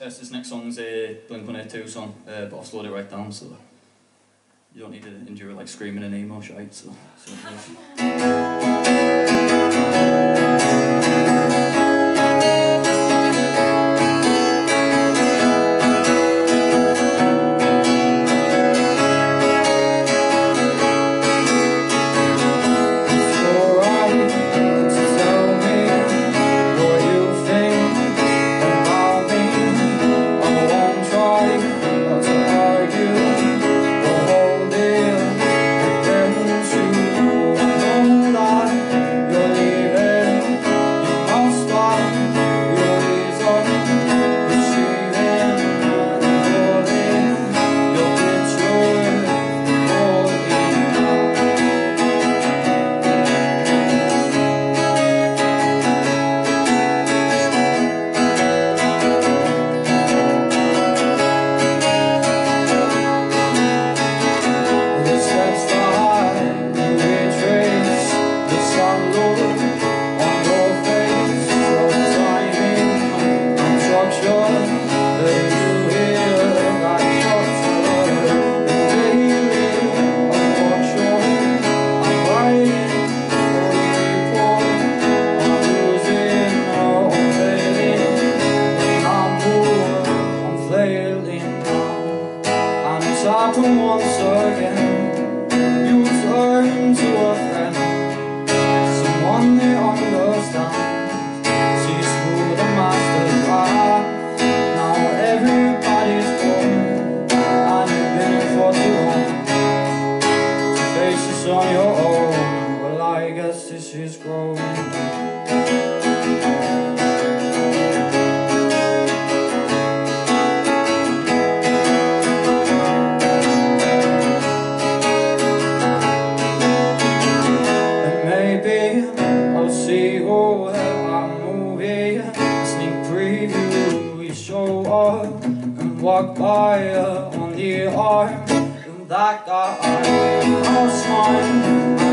Yes, this next song's a Blink 182 song, uh, but I've slowed it right down so you don't need to endure like screaming and emo shite. So, so happen once again You turn to a friend. Someone they understand. Sees through the master's eye Now everybody's And you've been in for too long. To face this on your own Well I guess this is growing see who that movie Sneak preview We show up and walk by uh, on the arm. And that guy I'll smile